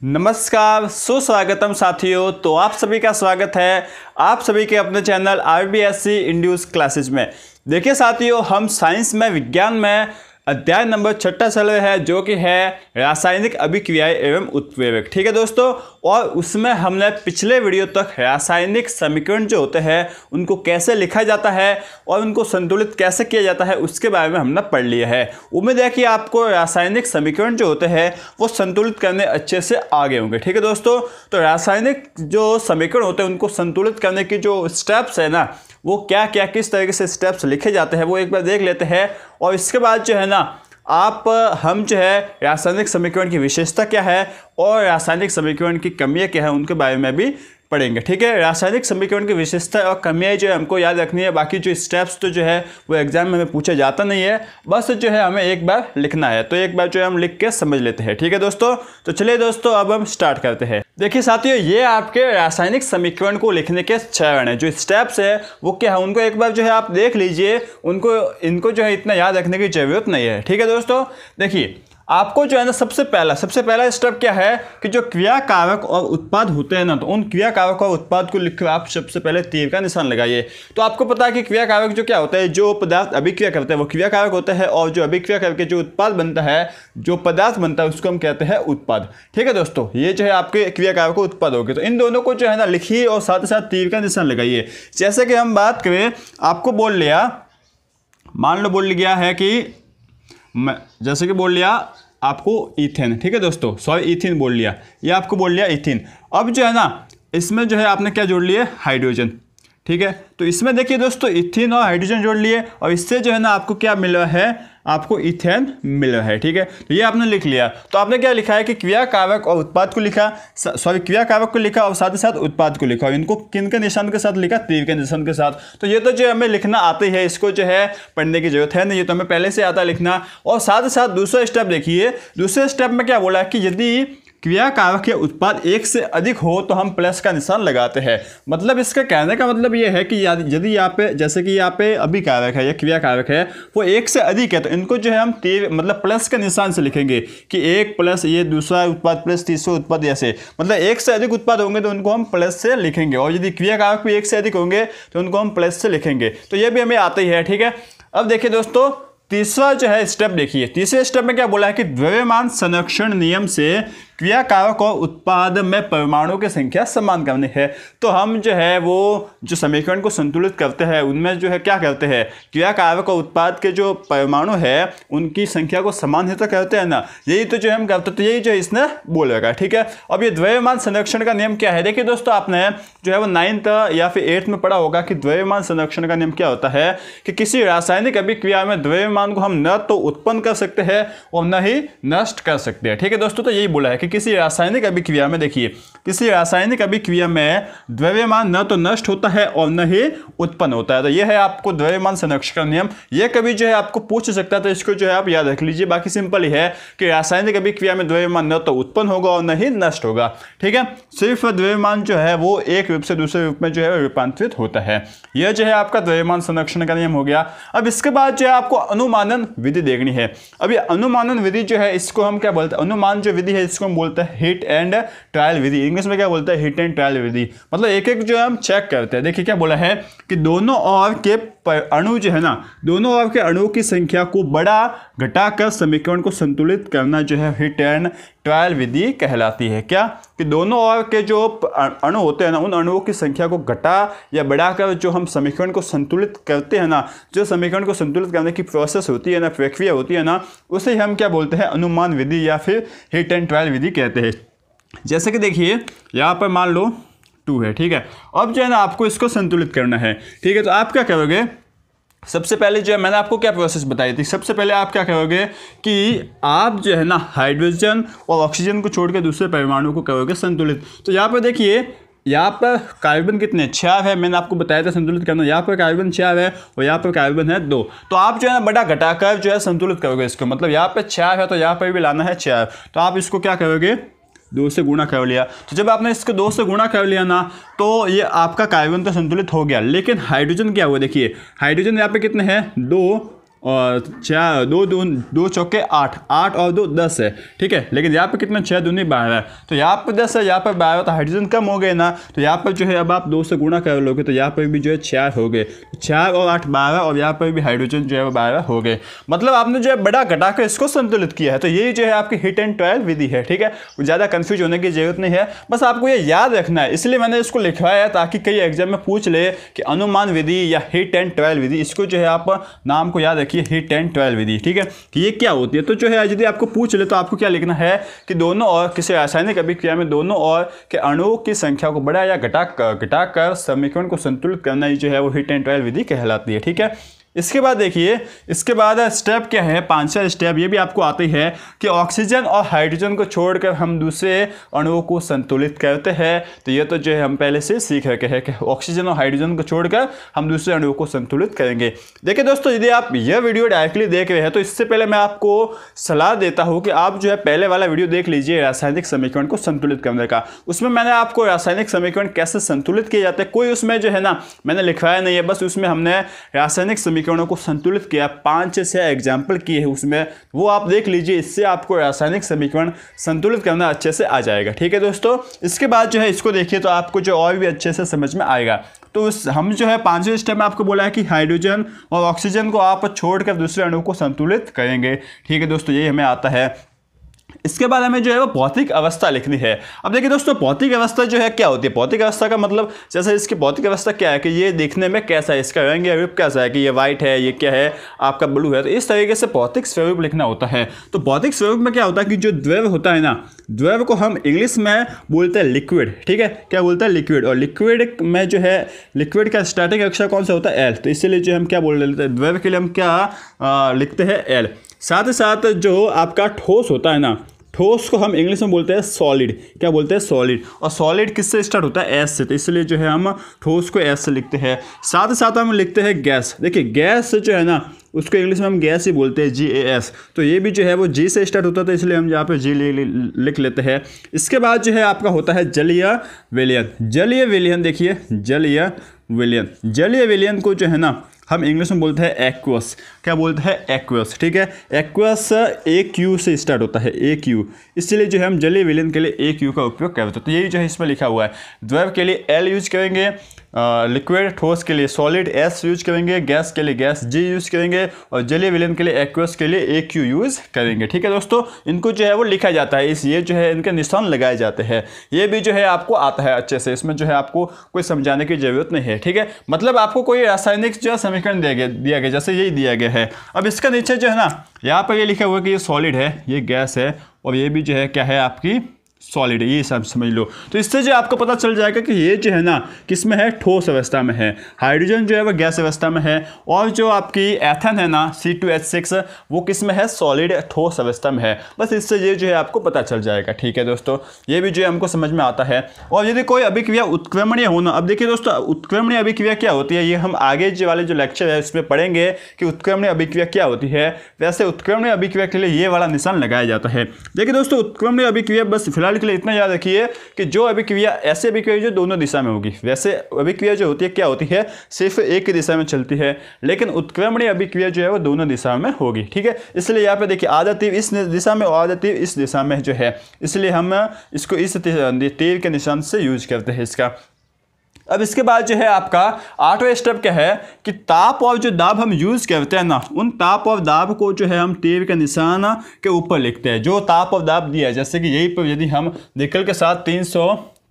नमस्कार, सुस्वागतम साथियों। तो आप सभी का स्वागत है आप सभी के अपने channel R B S C induce classes में। देखिए साथियों, हम साइंस में, विज्ञान में अध्याय नंबर छठा चल है, जो कि है रासायनिक अभिक्रियाएँ एवं उत्प्रेरक। ठीक है दोस्तों और उसमें हमने पिछले वीडियो तक रासायनिक समीकरण जो होते हैं, उनको कैसे लिखा जाता है और उनको संतुलित कैसे किया जाता है, उसके बारे में हमने पढ़ लिया है। उम्मीद है कि आपको रासायनिक समीकरण जो होते हैं, वो संतुलित करने अच्छे से आगे होंगे। ठीक है दोस्तों तो रासायनिक जो समीकरण होते हैं, उनको संतुलित करने की जो स्टेप्स है ना, वो क्या क्या किस तरीके से स्टेप्स लिखे जाते हैं, वो एक बार देख लेते हैं। और इसके बाद जो है ना आप, हम जो है रासायनिक समीकरण की विशेषता क्या है और रासायनिक समीकरण की कमियाँ क्या है, उनके बारे में भी पढ़ेंगे, ठीक है? रासायनिक समीकरण की विशेषता और कमियाँ जो है हमको याद रखनी है, बाकी जो स्टेप्स तो जो है, वो एग्ज़ाम में हमें पूछा जाता नहीं है। बस जो है हमें एक बार लिखना है तो एक बार जो है हम लिख के समझ लेते हैं, ठीक है दोस्तों? तो चलिए दोस्तों, अब हम स्टार्ट करते हैं। देखिए साथियों, ये आपके रासायनिक समीकरण को लिखने के चरण है। जो स्टेप्स है, वो क्या है? उनको एक बार जो है आप देख लीजिए, उनको, इनको जो है इतना याद रखने की ज़रूरत नहीं है, ठीक है दोस्तों? देखिए आपको जो है ना सबसे पहला सबसे पहला स्टेप क्या है कि जो क्रियाकारक और उत्पाद होते हैं ना तो उन क्रिया कारक और उत्पाद को लिख आप सबसे पहले तीर का निशान लगाइए। तो आपको पता है कि क्रियाकारक जो क्या होता है, जो पदार्थ अभिक्रिया करते हैं, वो क्रियाकारक होता है और जो अभिक्रिया करके जो उत्पाद बनता है, जो पदार्थ बनता है, उसको हम कहते हैं उत्पाद। ठीक है दोस्तों, ये जो है आपके क्रिया कारक उत्पाद हो गए। तो इन दोनों को जो है ना लिखिए और साथ ही साथ तीर का निशान लगाइए। जैसे कि हम बात करें, आपको बोल लिया, मान लो बोल गया है कि जैसे कि बोल लिया आपको इथेन, ठीक है दोस्तों? सॉरी इथिन बोल लिया। ये आपको बोल लिया इथिन। अब जो है ना, इसमें जो है आपने क्या जोड़ लिया हाइड्रोजन। ठीक है? तो इसमें देखिए दोस्तों, इथिन और हाइड्रोजन जोड़ लिए, और इससे जो है ना आपको क्या मिला है? आपको इथेन मिला है, ठीक है? तो ये आपने लिख लिया। तो आपने क्या लिखा है कि क्रिया कारक और उत्पाद को लिखा सॉरी क्रिया कारक को लिखा और साथ ही साथ उत्पाद को लिखा। और इनको किन के निशान के साथ लिखा? तीर के निशान के साथ। तो ये तो जो हमें लिखना आते है, इसको जो है पढ़ने की ज़रूरत है नहीं, ये तो हमें पहले से आता लिखना। और साथ ही साथ दूसरा स्टेप देखिए, दूसरे स्टेप में क्या बोला कि यदि क्रिया कारक या उत्पाद एक से अधिक हो तो हम प्लस का निशान लगाते हैं। मतलब इसका कहने का मतलब ये है कि यदि यहाँ पे, जैसे कि यहाँ पे अभी कारक है या क्रिया कारक है, वो एक से अधिक है तो इनको जो है हम तीर मतलब प्लस के निशान से लिखेंगे कि एक प्लस ये दूसरा उत्पाद, प्लस तीसरा उत्पाद ऐसे। मतलब एक से अधिक उत्पाद होंगे तो उनको हम प्लस से लिखेंगे, और यदि क्रिया कारक भी एक से अधिक होंगे तो उनको हम प्लस से लिखेंगे। तो ये भी हमें आता ही है, ठीक है? अब देखिए दोस्तों, तीसरा जो है स्टेप देखिए। तीसरे स्टेप में क्या बोला है कि द्रव्यमान संरक्षण नियम से क्रिया कारक और उत्पाद में परमाणु की संख्या समान करनी है। तो हम जो है वो जो समीकरण को संतुलित करते हैं, उनमें जो है क्या करते हैं? क्रिया कारक और उत्पाद के जो परमाणु है, उनकी संख्या को समान ही तो करते हैं ना? यही तो जो हम करते तो यही जो इसने बोलेगा ठीक है? अब ये द्वयमान संरक्षण का नियम क्या है? देखिए दोस्तों, आपने जो है वो नाइन्थ या फिर एट्थ में पढ़ा होगा कि द्वयमान संरक्षण का नियम क्या होता है कि किसी रासायनिक अभिक्रिया में द्वयमान को हम न तो उत्पन्न कर सकते हैं, और न ही नष्ट कर सकते हैं, ठीक है दोस्तों? तो यही बोला है कि किसी रासायनिक अभिक्रिया में देखिए किसी रासायनिक अभिक्रिया में द्रव्यमान न तो नष्ट होता है और न ही उत्पन्न होता है। तो यह है आपको द्रव्यमान संरक्षण का नियम। यह कभी जो है आपको पूछ सकता है तो इसको जो है आप याद रख लीजिए। बाकी सिंपल ही है कि रासायनिक अभिक्रिया में द्रव्यमान न तो उत्पन्न होगा और न ही नष्ट होगा। ठीक है? सिर्फ़ द्रव्यमान जो है वो एक रूप से दूसरे रूप में जो है रूपांतरित होता है। यह जो है आपका द्रव्यमान संरक्षण का नियम हो गया। अब इसके बाद जो है आपको अनुमानन विधि देखनी है। अभी अनुमानन विधि जो है इसको हम क्या बोलते हैं? अनुमान जो विधि है इसको हम बोलते हैं हिट एंड ट्रायल विधि। इंग्लिश में क्या बोलता है हिट एंड ट्रायल विधि मतलब एक एक जो है हम चेक करते हैं। देखिए क्या बोला है कि दोनों और के अणु जो है ना, दोनों और के अणुओं की संख्या को बड़ा घटाकर समीकरण को संतुलित करना जो है हिट एंड ट्रायल विधि कहलाती है। क्या? कि दोनों और के जो अणु होते हैं ना, उन अणुओं की संख्या को घटा या बढ़ाकर जो हम समीकरण को संतुलित करते हैं ना, जो समीकरण को संतुलित करने की प्रोसेस होती है ना, प्रक्रिया होती है ना, उसे हम क्या बोलते हैं, अनुमान विधि या फिर हिट एंड ट्रायल विधि कहते हैं। जैसे कि देखिए, यहाँ पर मान लो टू है, ठीक है? अब जो है ना, आपको इसको संतुलित करना है, ठीक है? तो आप क्या करोगे? सबसे पहले जो है, मैंने आपको क्या प्रोसेस बताई थी? सबसे पहले आप क्या करोगे कि आप जो है ना हाइड्रोजन और ऑक्सीजन को छोड़ के दूसरे परमाणु को करोगे संतुलित। तो यहाँ पर देखिए, यहाँ पर कार्बन कितने? चार है, मैंने आपको बताया था संतुलित करना। यहाँ पर कार्बन चार है और यहाँ पर कार्बन है दो। तो आप जो है ना, बड़ा घटाकर जो है संतुलित करोगे इसको। मतलब यहाँ पर चार है तो यहाँ पर भी लाना है चार तो आप इसको क्या करोगे? दो से गुणा कर लिया। तो जब आपने इसको दो से गुणा कर लिया ना तो ये आपका कार्बन तो संतुलित हो गया। लेकिन हाइड्रोजन क्या हुआ? देखिए, हाइड्रोजन यहाँ पे कितने हैं? दो और चार दो दो दो चौके, आठ। आठ और दो, दस है। ठीक है? लेकिन यहाँ पे कितना? छः दूनी बारह है। तो यहाँ पर दस है, यहाँ पर बारह तो हाइड्रोजन कम हो गए ना। तो यहाँ पर जो है, अब आप दो से गुणा कर लोगे तो यहाँ पर भी जो है चार हो गए। चार और आठ बारह, और यहाँ पर भी हाइड्रोजन जो है, वो बारह हो गए। मतलब आपने जो है, बड़ा घटाकर इसको संतुलित किया है। तो यही जो है, आपकी हिट एंड ट्वेल्व विधि है। ठीक है? ज़्यादा कन्फ्यूज़ होने की ज़रूरत नहीं है। बस आपको ये याद रखना है। इसलिए मैंने इसको लिखवाया है, ताकि कई एग्ज़ाम में पूछ ले कि अनुमान विधि या हिट एंड ट्वेल्व विधि, इसको जो है आप नाम को याद रखिए हिट एंड ट्वेल्व विधि, ठीक है? ये क्या होती है? तो जो है यदि आपको पूछ ले तो आपको क्या लिखना है कि दोनों और किसी रासायनिक अभिक्रिया में दोनों और के अणुओं की संख्या को बढ़ाया या घटा, घटाकर समीकरण को संतुलित करना ही जो है वो हिट एंड ट्वेल्व विधि कहलाती है, ठीक है? इसके बाद देखिए, इसके बाद स्टेप क्या है? पांचवा स्टेप ये भी आपको आती है कि ऑक्सीजन और हाइड्रोजन को छोड़कर हम दूसरे अणुओं को संतुलित करते हैं। तो ये तो जो है हम पहले से सीख रखे हैं कि ऑक्सीजन और हाइड्रोजन को छोड़कर हम दूसरे अणुओं को संतुलित करेंगे। देखिए दोस्तों, यदि आप यह वीडियो डायरेक्टली देख रहे हैं तो इससे पहले मैं आपको सलाह देता हूँ कि आप जो है पहले वाला वीडियो देख लीजिए रासायनिक समीकरण को संतुलित करने का। उसमें मैंने आपको रासायनिक समीकरण कैसे संतुलित किए जाते हैं, कोई उसमें जो है ना मैंने लिखवाया नहीं है, बस उसमें हमने रासायनिक समीकरण समीकरणों को संतुलित किया, पाँच से एग्ज़ाम्पल किए हैं उसमें, वो आप देख लीजिए, इससे आपको रासायनिक समीकरण संतुलित करना अच्छे से आ जाएगा। ठीक है दोस्तों? इसके बाद जो है, इसको देखिए तो आपको जो और भी अच्छे से समझ में आएगा। तो हम जो है, पाँचवें स्टेप में आपको बोला है कि हाइड्रोजन और ऑक्सीजन को आप छोड़कर दूसरे अणु को संतुलित करेंगे। ठीक है दोस्तों? यही हमें आता है। इसके बाद हमें जो है वो भौतिक अवस्था लिखनी है। अब देखिए दोस्तों, भौतिक अवस्था जो है क्या होती है? भौतिक अवस्था का मतलब जैसे इसकी भौतिक अवस्था क्या है कि ये देखने में कैसा है? इसका रंग या रूप कैसा है कि ये व्हाइट है, ये क्या है? आपका ब्लू है। तो इस तरीके से भौतिक स्वरूप लिखना होता है। तो भौतिक स्वरूप में क्या होता है कि जो द्रव होता है ना, द्रव को हम इंग्लिश में बोलते हैं लिक्विड ठीक है? क्या बोलते हैं? लिक्विड और लिक्विड में जो है लिक्विड का स्टार्टिंग अक्षर कौन सा होता है? एल तो इसीलिए जो हम क्या बोल रहे हैं? द्रव के लिए हम क्या लिखते हैं एल साथ ही साथ जो आपका ठोस होता है ना, ठोस को हम इंग्लिश में बोलते हैं सॉलिड क्या बोलते हैं सॉलिड और सॉलिड किससे स्टार्ट होता है? एस से। तो इसलिए जो है हम ठोस को एस से लिखते हैं। साथ ही साथ हम लिखते हैं गैस देखिए गैस जो है ना, उसको इंग्लिश में हम गैस ही बोलते हैं जी ए एस तो ये भी जो है वो जी से स्टार्ट होता था इसलिए हम यहाँ पे जी लिख लेते हैं। इसके बाद जो है आपका होता है जलीय विलियन। जलीय विलियन देखिए, जलीय विलियन। जलीय विलियन को जो है ना हम इंग्लिश में बोलते हैं एक्वस क्या बोलते हैं? एक्वस ठीक है? एक्वस ए क्यू से स्टार्ट होता है ए क्यू इसलिए जो है हम जलीय विलियन के लिए ए क्यू का उपयोग करते हैं। तो यही जो है इसमें लिखा हुआ है। द्वैव के लिए एल यूज़ करेंगे। लिक्विड ठोस के लिए सॉलिड एस यूज़ करेंगे गैस के लिए गैस जी यूज़ करेंगे और जलीय विलियन के लिए एक्वस के लिए ए क्यू यूज़ करेंगे। ठीक है दोस्तों? इनको जो है वो लिखा जाता है। इस, ये जो है इनके निशान लगाए जाते हैं। ये भी जो है आपको आता है अच्छे से। इसमें जो है आपको कोई समझाने की ज़रूरत नहीं है। ठीक है? मतलब आपको कोई रासायनिक जो है समीकरण दिया गया दिया गया, जैसे यही दिया गया है। अब इसका नीचे जो है ना, यहाँ पर ये लिखा हुआ है कि ये सॉलिड है, ये गैस है और ये भी जो है क्या है आपकी सॉलिड है, ये सब समझ लो। तो इससे जो आपको पता चल जाएगा कि ये जो है ना किसमें है? ठोस अवस्था में है। हाइड्रोजन जो है वो गैस अवस्था में है और जो आपकी एथन है ना सी टू एच सिक्स वो किसमें है? सॉलिड ठोस अवस्था में है। बस इससे ये जो है आपको पता चल जाएगा, ठीक है दोस्तों? ये भी जो है हमको समझ में आता है। और यदि कोई अभिक्रिया उत्क्रमणीय होना अब देखिए दोस्तों, उत्क्रमणीय अभिक्रिया क्या होती है? ये हम आगे जो वाले जो लेक्चर है, उसमें पढ़ेंगे कि उत्क्रमणीय अभिक्रिया क्या होती है। वैसे उत्क्रमणीय अभिक्रिया के लिए ये वाला निशान लगाया जाता है। देखिए दोस्तों, उत्क्रमणीय अभिक्रिया बस फ़िलहाल के लिए इतना याद रखिए कि जो अभिक्रिया, ऐसे अभिक्रिया जो दोनों दिशा में होगी, वैसे अभिक्रिया जो होती है, क्या होती है? सिर्फ़ एक ही दिशा में चलती है, लेकिन उत्क्रमणीय अभिक्रिया जो है, वो दोनों दिशा में होगी, ठीक है? इसलिए यहाँ पे देखिए आधा तीर इस दिशा में और आधा तीर इस दिशा में जो है, इसलिए हम इसको इस तीर के निशान से यूज़ करते हैं इसका। अब इसके बाद जो है आपका आठवें स्टेप क्या है कि ताप और जो दाब हम यूज़ करते हैं ना, उन ताप और दाब को जो है हम टेब के निशान के ऊपर लिखते हैं। जो ताप और दाब दिया है, जैसे कि यही पर यदि हम निकल के साथ तीन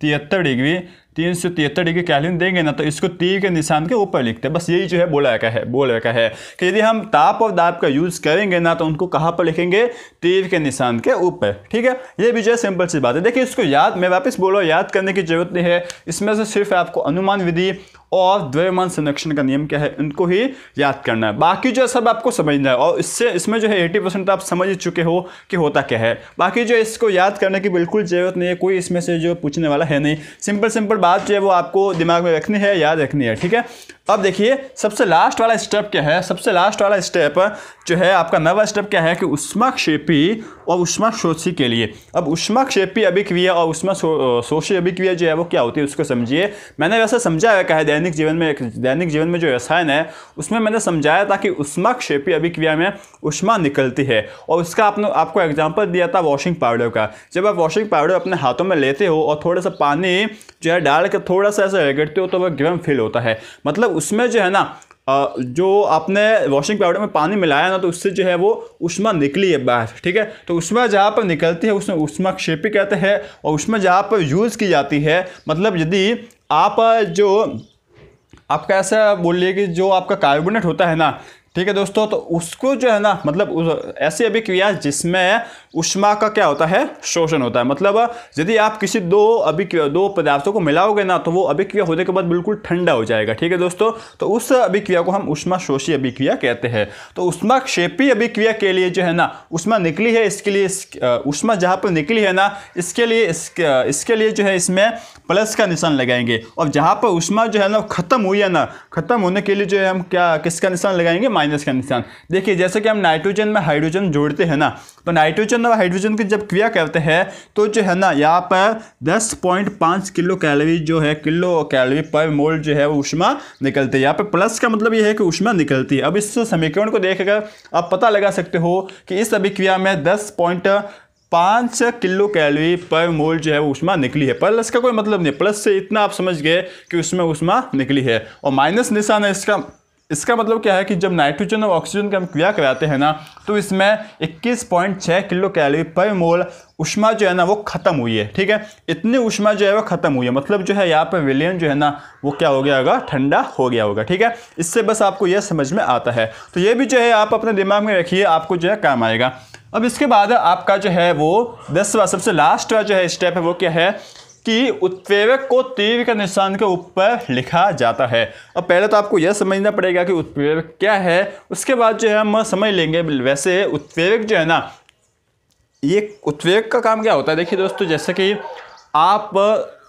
तिहत्तर डिग्री तीन सौ तिहत्तर डिग्री कैलिन देंगे ना तो इसको तीर के निशान के ऊपर लिखते हैं। बस यही जो है बोला का है, बोला रखा है कि यदि हम ताप और दाप का यूज़ करेंगे ना तो उनको कहाँ पर लिखेंगे? तीर के निशान के ऊपर, ठीक है? ये भी जो है सिंपल सी बात है। देखिए, इसको याद, मैं वापस बोलो, याद करने की ज़रूरत नहीं है। इसमें से सिर्फ़ आपको अनुमान विधि और द्वैमान संरक्षण का नियम क्या है इनको ही याद करना है। बाकी जो सब आपको समझना है, और इससे, इसमें जो है एटी परसेंट आप समझ चुके हो कि होता क्या है। बाकी जो इसको याद करने की बिल्कुल ज़रूरत नहीं है, कोई इसमें से जो पूछने वाला है नहीं। सिंपल सिंपल बात जो है वो आपको दिमाग में रखनी है, याद रखनी है, ठीक है? अब देखिए, सबसे लास्ट वाला स्टेप क्या है? सबसे लास्ट वाला स्टेप जो है आपका नवा स्टेप क्या है कि उष्माक्षेपी और उष्मा शोषी के लिए। अब उष्माक्षेपी अभिक्रिया और उष्मा शोषी अभिक्रिया जो है वो क्या होती है उसको समझिए। मैंने वैसे समझाया क्या है दैनिक जीवन में दैनिक जीवन में जो रसायन है, उसमें मैंने समझाया था कि उष्मा उष्माक्षेपी अभिक्रिया में उष्मा निकलती है और उसका आपने आपको एग्ज़ाम्पल दिया था वॉशिंग पाउडर का। जब आप वॉशिंग पाउडर अपने हाथों में लेते हो और थोड़ा सा पानी जो है डाल के थोड़ा सा ऐसा रगड़ते हो तो वह गर्म फील होता है। मतलब उसमें जो है ना जो आपने वॉशिंग पाउडर में पानी मिलाया ना तो उससे जो है वो उष्मा निकली है बाहर, ठीक है? तो उष्मा जहाँ पर निकलती है, उसमें उष्मा क्षेपी कहते हैं और उसमें जहाँ पर यूज़ की जाती है मतलब यदि आप जो, आपका ऐसा बोलिए कि जो आपका कार्बोनेट होता है ना ठीक है दोस्तों तो उसको जो है ना मतलब ऐसी अभिक्रिया जिसमें उष्मा का क्या होता है? शोषण होता है। मतलब यदि आप किसी दो अभिक्रिया दो पदार्थों को मिलाओगे ना तो वो अभिक्रिया होने के बाद बिल्कुल ठंडा हो जाएगा। ठीक है दोस्तों तो उस अभिक्रिया को हम उष्मा शोषी अभिक्रिया कहते हैं। तो उष्मा क्षेपी अभिक्रिया के लिए जो है ना उष्मा निकली है इसके लिए उष्मा जहाँ पर निकली है ना इसके लिए इसके, इसके लिए जो है इसमें प्लस का निशान लगाएँगे। और जहाँ पर उष्मा जो है ना खत्म हुई है ना खत्म होने के लिए जो है हम क्या किसका निशान लगाएँगे? माइनस का निशान। देखिए, जैसे कि हम नाइट्रोजन में हाइड्रोजन जोड़ते हैं ना तो नाइट्रोजन और हाइड्रोजन की जब क्रिया करते हैं तो जो है ना, यहाँ पर 10.5 किलो कैलोरी जो है, किलो कैलोरी पर मोल जो है, वो उष्मा निकलती है। यहाँ पर प्लस का मतलब ये है कि उष्मा निकलती है। अब इस समीकरण को देखकर आप पता लगा सकते हो कि इस अभिक्रिया में दस पॉइंट पाँच किलो कैलोरी पर मोल जो है, वो उष्मा निकली है। प्लस का कोई मतलब नहीं प्लस से इतना आप समझ गए कि उसमें उष्मा निकली है। और माइनस निशान है इसका। इसका मतलब क्या है कि जब नाइट्रोजन और ऑक्सीजन की हम क्रिया कराते हैं ना तो इसमें 21.6 किलो कैलोरी पर मोल उष्मा जो है ना, वो खत्म हुई है, ठीक है? इतनी उष्मा जो है वो खत्म हुई है। मतलब जो है यहाँ पर विलियन जो है ना, वो क्या हो गया होगा? ठंडा हो गया होगा, ठीक है? इससे बस आपको यह समझ में आता है। तो ये भी जो है आप अपने दिमाग में रखिए, आपको जो है काम आएगा। अब इसके बाद आपका जो है वो दसवा, सबसे लास्ट जो है स्टेप है, वो क्या है? कि उत्प्रेरक को तीर के निशान के ऊपर लिखा जाता है। अब पहले तो आपको यह समझना पड़ेगा कि उत्प्रेरक क्या है। उसके बाद जो है हम समझ लेंगे। वैसे उत्प्रेरक जो है ना, ये उत्प्रेरक का काम क्या होता है? देखिए दोस्तों, जैसे कि आप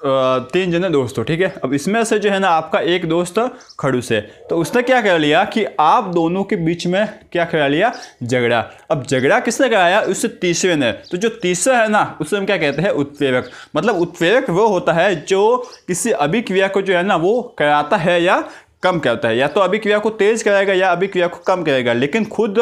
तीन जने दोस्तों ठीक है? अब इसमें से जो है ना आपका एक दोस्त खड़ूस है। तो उसने क्या कर लिया कि आप दोनों के बीच में क्या करा लिया? झगड़ा। अब झगड़ा किसने कराया? उससे तीसरे ने। तो जो तीसरा है ना उसे हम क्या कहते हैं? उत्प्रेरक। मतलब उत्प्रेरक वो होता है जो किसी अभिक्रिया को जो है ना वो कराता है या कम करता है? या तो अभिक्रिया को तेज करेगा या अभिक्रिया को कम करेगा, लेकिन खुद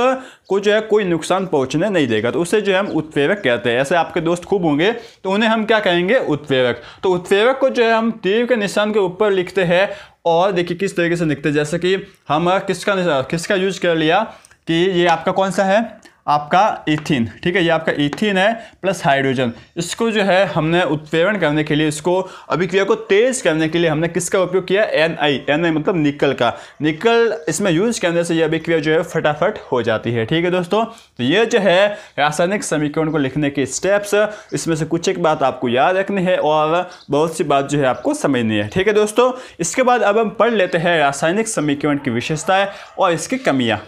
को जो है कोई नुकसान पहुँचने नहीं देगा। तो उसे जो है हम उत्प्रेरक कहते हैं। ऐसे आपके दोस्त खूब होंगे तो उन्हें हम क्या कहेंगे? उत्प्रेरक। तो उत्प्रेरक को जो है हम तीर के निशान के ऊपर लिखते हैं और देखिए किस तरीके से लिखते हैं। जैसे कि हम किसका किसका यूज़ कर लिया कि ये आपका कौन सा है? आपका इथिन ठीक है? ये आपका इथिन है प्लस हाइड्रोजन इसको जो है हमने उत्प्रेरण करने के लिए, इसको अभिक्रिया को तेज करने के लिए हमने किसका उपयोग किया? एन आई एन आई मतलब निकल का। निकल इसमें यूज़ करने से ये अभिक्रिया जो है फटाफट हो जाती है, ठीक है दोस्तों? तो ये जो है रासायनिक समीकरण को लिखने के स्टेप्स इसमें से कुछ एक बात आपको याद रखनी है और बहुत सी बात जो है आपको समझनी है, ठीक है दोस्तों? इसके बाद अब हम पढ़ लेते हैं रासायनिक समीकरण की विशेषताएँ और इसकी कमियाँ।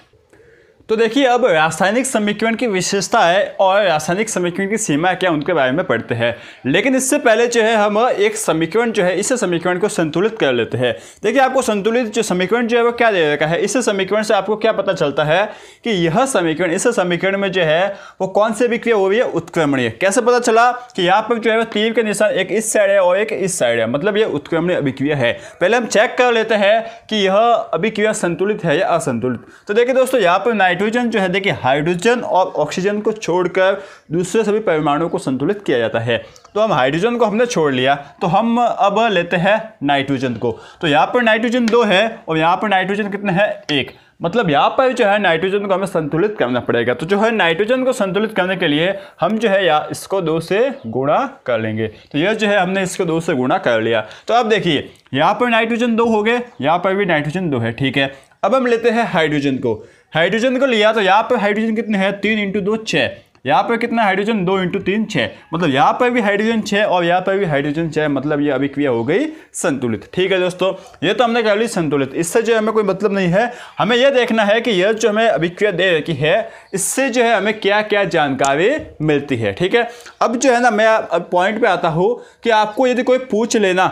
तो देखिए, अब रासायनिक समीकरण की विशेषता है और रासायनिक समीकरण की सीमा क्या उनके बारे में पढ़ते हैं। लेकिन इससे पहले जो है, हम एक समीकरण जो है, इस समीकरण को संतुलित कर लेते हैं। देखिए, आपको संतुलित जो समीकरण जो है, वो क्या दे रखा है? इस समीकरण से आपको क्या पता चलता है कि यह समीकरण, इस समीकरण में जो है, वो कौन सी अभिक्रिया हो रही है? उत्क्रमणीय। कैसे पता चला कि यहाँ पर जो है तीर के निशान, एक इस साइड है और एक इस साइड है। मतलब यह उत्क्रमणीय अभिक्रिया है। पहले हम चेक कर लेते हैं कि यह अभिक्रिया संतुलित है या असंतुलित। तो देखिए दोस्तों, यहाँ पर नाइट नाइट्रोजन जो है, देखिए, हाइड्रोजन और ऑक्सीजन को छोड़कर दूसरे सभी परमाणुओं को संतुलित किया जाता है। तो हम हाइड्रोजन को हमने छोड़ लिया तो हम अब लेते हैं नाइट्रोजन को। तो यहाँ पर नाइट्रोजन दो है और यहाँ पर नाइट्रोजन कितने हैं? एक। मतलब यहाँ पर जो है, नाइट्रोजन को हमें संतुलित करना पड़ेगा। तो जो है, नाइट्रोजन को संतुलित करने के लिए हम जो है, या इसको दो से गुणा कर लेंगे। तो यह जो है, हमने इसको दो से गुणा कर लिया। तो अब देखिए, यहाँ पर नाइट्रोजन दो हो गए, यहाँ पर भी नाइट्रोजन दो है, ठीक है। अब हम लेते हैं हाइड्रोजन को। हाइड्रोजन को लिया तो यहाँ पर हाइड्रोजन कितने हैं? तीन इंटू दो छः यहाँ पर कितना हाइड्रोजन? दो इंटू तीन छः मतलब यहाँ पर भी हाइड्रोजन छः और यहाँ पर भी हाइड्रोजन छः मतलब ये अभिक्रिया हो गई संतुलित। ठीक है दोस्तों, ये तो हमने कह ली संतुलित। इससे जो हमें कोई मतलब नहीं है। हमें यह देखना है कि यह जो हमें अभिक्रिया दे रखी है, इससे जो है हमें क्या क्या जानकारी मिलती है। ठीक है, अब जो है ना, मैं अब पॉइंट पर आता हूँ कि आपको यदि कोई पूछ लेना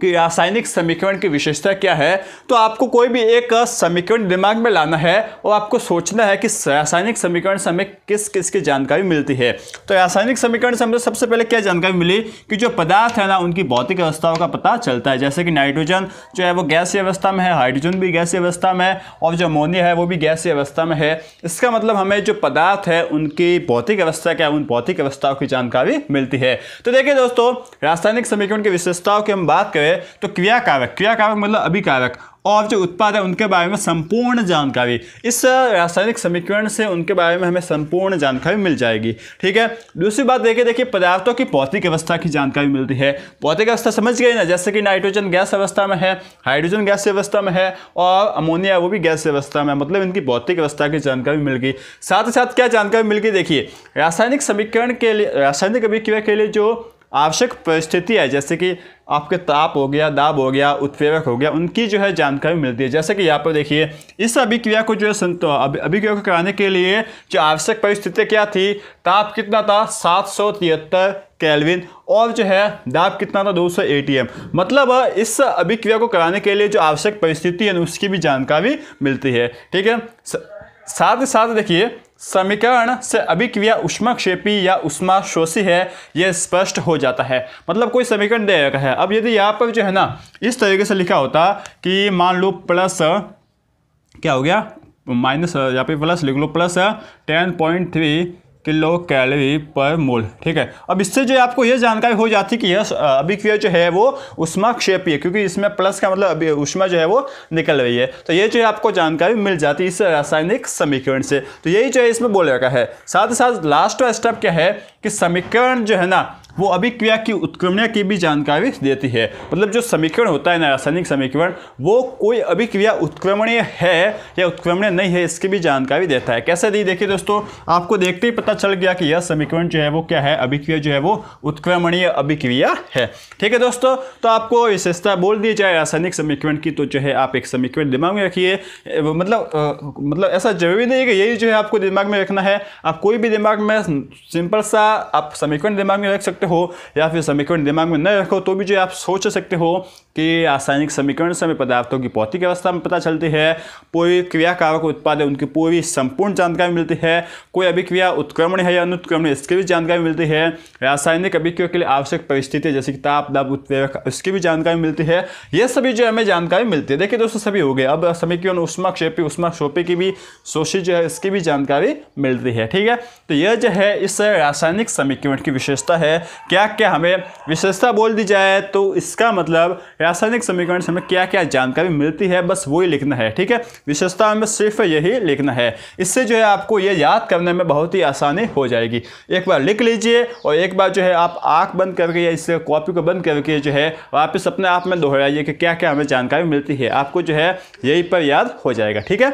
कि रासायनिक समीकरण की विशेषता क्या है तो आपको कोई भी एक समीकरण दिमाग में लाना है और आपको सोचना है कि रासायनिक समीकरण से हमें किस किस की जानकारी मिलती है। तो रासायनिक समीकरण से हमें सबसे पहले क्या जानकारी मिली कि जो पदार्थ है ना, उनकी भौतिक अवस्थाओं का पता चलता है। जैसे कि नाइट्रोजन जो है वो गैसीय अवस्था में है, हाइड्रोजन भी गैसीय अवस्था में है और जो अमोनिया है वो भी गैसीय अवस्था में है। इसका मतलब हमें जो पदार्थ है, उनकी भौतिक अवस्था क्या है, उन भौतिक अवस्थाओं की जानकारी मिलती है। तो देखिए दोस्तों, रासायनिक समीकरण की विशेषताओं की हम बात करें तो क्रिया कारक क्रिया कारक मतलब अभिकारक, और जो उत्पाद है उनके बारे में संपूर्ण जानकारी। इस रासायनिक समीकरण से उनके बारे में हमें संपूर्ण जानकारी मिल जाएगी, ठीक है? दूसरी बात देखिए देखिए, पदार्थों की भौतिक अवस्था की जानकारी मिलती है। भौतिक अवस्था समझ गए ना? जैसे कि नाइट्रोजन गैस अवस्था में है, हाइड्रोजन गैस अवस्था में है, और अमोनिया, वो भी गैस अवस्था में मतलब इनकी भौतिक अवस्था की जानकारी मिल गई। साथ ही साथ क्या जानकारी मिल गई? देखिए, रासायनिक समीकरण के लिए, रासायनिक अभिक्रिया के लिए जो आवश्यक परिस्थिति है, जैसे कि आपके ताप हो गया, दाब हो गया, उत्प्रेरक हो गया, उनकी जो है जानकारी मिलती है। जैसे कि यहाँ पर देखिए, इस अभिक्रिया को जो है संतो अभिक्रिया को कराने के लिए जो आवश्यक परिस्थिति क्या थी? ताप कितना था? सात सौ तिहत्तर कैलविन, और जो है दाब कितना था? दो 200 एटीएम। मतलब इस अभिक्रिया को कराने के लिए जो आवश्यक परिस्थिति है, उसकी भी जानकारी मिलती है। ठीक है? साथ ही साथ देखिए समीकरण से अभिक्रिया उष्माक्षेपी या उष्माशोषी है यह स्पष्ट हो जाता है। मतलब कोई समीकरण दे रखा है। अब यदि यहाँ पर जो है ना, इस तरीके से लिखा होता कि मान लो प्लस, क्या हो गया? माइनस, यहाँ पे प्लस लिख लो, plus ten point three kilo calorie per mole, ठीक है? अब इससे जो आपको यह जानकारी हो जाती कि यह अभिक्रिया जो है वो उष्मा क्षेपीय, क्योंकि इसमें प्लस का मतलब अभी उष्मा जो है वो निकल रही है। तो ये जो है आपको जानकारी मिल जाती है इस रासायनिक समीकरण से। तो यही जो है इसमें बोल रखा है। साथ ही साथ लास्ट स्टेप क्या है कि समीकरण जो है ना वो अभिक्रिया की उत्क्रमण की भी जानकारी देती है। मतलब जो समीकरण होता है ना, रासायनिक समीकरण, वो कोई अभिक्रिया उत्क्रमणीय है या उत्क्रमणीय नहीं है, इसकी भी जानकारी देता है। कैसे दी? देखिए दोस्तों, आपको देखते ही पता चल गया कि यह समीकरण जो है वो क्या है? अभिक्रिया जो है वो उत्क्रमणीय अभिक्रिया है। ठीक है दोस्तों तो आपको विशेषता बोल दी जाए रासायनिक समीकरण की तो जो है आप एक समीकरण दिमाग में रखिए। मतलब मतलब ऐसा ज़रूरी नहीं है कि यही जो है आपको दिमाग में रखना है। आप कोई भी दिमाग में सिंपल सा आप समीकरण दिमाग में रख सकते हो। या फिर समीकरण दिमाग में न रखो तो भी जो आप सोच सकते हो कि रासायनिक समीकरण से हमें पदार्थों की भौतिक अवस्था में पता चलती है कोई क्रियाकारक उत्पाद है उनकी पूरी संपूर्ण जानकारी मिलती है, कोई अभिक्रिया उत्क्रमण है या अनुत्क्रमण, इसकी भी जानकारी मिलती है, रासायनिक अभिक्रिया के लिए आवश्यक परिस्थिति जैसे कि ताप, दाब, उत्प्रेरक, इसकी भी जानकारी मिलती है, ये सभी जो हमें जानकारी मिलती है। देखिए दोस्तों, सभी हो गए, अब समीकरण उष्मा क्षेपी, उष्मा शोपी की भी शोषी जो है, इसकी भी जानकारी मिलती है, ठीक है? तो यह जो है इस रासायनिक समीकरण की विशेषता है क्या क्या हमें विशेषता बोल दी जाए तो इसका मतलब रासायनिक समीकरण से हमें क्या क्या जानकारी मिलती है, बस वही लिखना है, ठीक है? विशेषता हमें सिर्फ़ यही लिखना है। इससे जो है आपको ये याद करने में बहुत ही आसानी हो जाएगी। एक बार लिख लीजिए और एक बार जो है आप आँख बंद करके या इससे कॉपी को बंद करके जो है वापस अपने आप में दोहराइए कि क्या क्या हमें जानकारी मिलती है। आपको जो है यही पर याद हो जाएगा, ठीक है?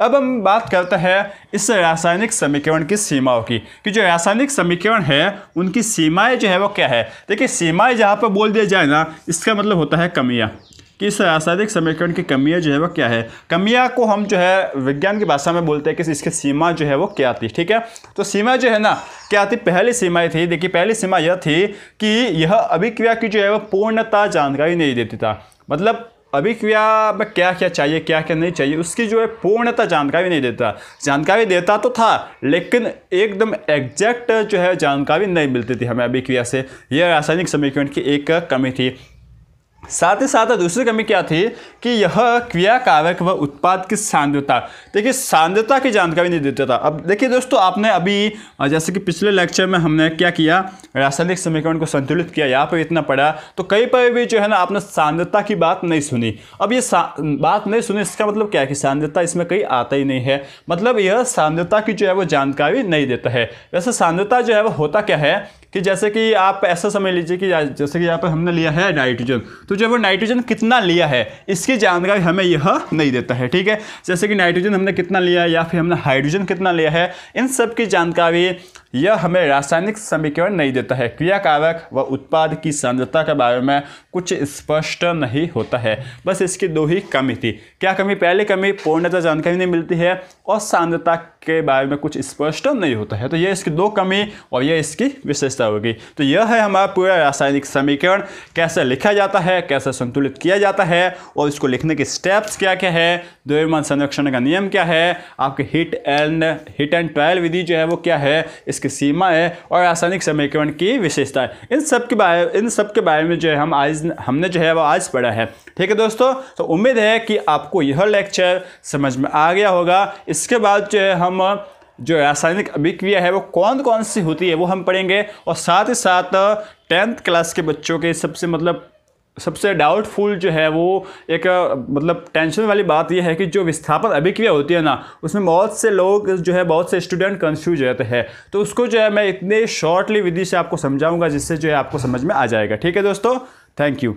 अब हम बात करते हैं इस रासायनिक समीकरण की सीमाओं की, कि जो रासायनिक समीकरण है, उनकी सीमाएँ जो है वो क्या है? देखिए, सीमाएँ जहाँ पर बोल दिया जाए ना, इसका मतलब होता है कमियाँ, कि इस रासायनिक समीकरण की कमियाँ जो है वो क्या है? कमियाँ को हम जो है विज्ञान की भाषा में बोलते हैं कि इसकी सीमा जो है वो क्या थी, ठीक है? तो सीमा जो है ना, क्या थी? पहली सीमाएँ थी। देखिए, पहली सीमा यह थी कि यह अभिक्रिया की जो है वो पूर्णता जानकारी नहीं देती था। मतलब अभिक्रिया में क्या क्या चाहिए, क्या क्या नहीं चाहिए, उसकी जो है पूर्णता जानकारी नहीं देता। जानकारी देता तो था, लेकिन एकदम एग्जैक्ट जो है जानकारी नहीं मिलती थी हमें अभिक्रिया से। यह रासायनिक समीकरण की एक कमी थी। साथ ही साथ दूसरी कमी क्या थी कि यह क्रिया कारक व उत्पाद की सांद्रता। देखिए, सांद्रता की जानकारी नहीं देता था। अब देखिए दोस्तों, आपने अभी जैसे कि पिछले लेक्चर में हमने क्या किया? रासायनिक समीकरण को संतुलित किया, यहाँ पर इतना पढ़ा। तो कई पर भी जो है ना, आपने सांद्रता की बात नहीं सुनी। अब ये बात नहीं सुनी, इसका मतलब क्या है कि सांद्रता इसमें कहीं आता ही नहीं है? मतलब यह सांद्रता की जो है वो जानकारी नहीं देता है। वैसे सांद्रता जो है वो होता क्या है कि जैसे कि आप ऐसा समझ लीजिए कि जैसे कि यहाँ पर हमने लिया है नाइट्रोजन। तो जब वो नाइट्रोजन कितना लिया है, इसकी जानकारी हमें यह नहीं देता है, ठीक है? जैसे कि नाइट्रोजन हमने कितना लिया है या फिर हमने हाइड्रोजन कितना लिया है, इन सब की जानकारी यह हमें रासायनिक समीकरण नहीं देता है। क्रिया कारक व उत्पाद की सांद्रता के बारे में कुछ स्पष्ट नहीं होता है। बस इसकी दो ही कमी थी। क्या कमी? पहली कमी, पूर्णतः जानकारी नहीं मिलती है और सांद्रता के बारे में कुछ स्पष्ट नहीं होता है। तो यह इसकी दो कमी और यह इसकी विशेषता होगी। तो यह है हमारा पूरा रासायनिक समीकरण। कैसे लिखा जाता है? कैसे संतुलित किया जाता है? और इसको लिखने के स्टेप्स क्या क्या है? द्रव्यमान संरक्षण का नियम क्या है? आपके hit and hit and trial विधि जो है वो क्या है? इसकी सीमा है और रासायनिक समीकरण की विशेषता है। इन सब के बारे, इन सब के बारे में जो है हम आज, हमने जो है वो आज पढ़ा है। ठीक है दोस्तों? तो उम्मीद है कि आपको यह लेक्चर समझ में आ गया होगा। इसके बाद जो है हम, जो रासायनिक अभिक्रिया है वो कौन कौन सी होती है वो हम पढ़ेंगे। और साथ ही साथ, टेंथ क्लास के बच्चों के सबसे मतलब सबसे डाउटफुल जो है वो एक मतलब टेंशन वाली बात यह है कि जो विस्थापन अभिक्रिया होती है ना, उसमें बहुत से लोग जो है, बहुत से स्टूडेंट कंफ्यूज रहते हैं। तो उसको जो है मैं इतने शॉर्टली विधि से आपको समझाऊँगा, जिससे जो है आपको समझ में आ जाएगा। ठीक है दोस्तों? Thank you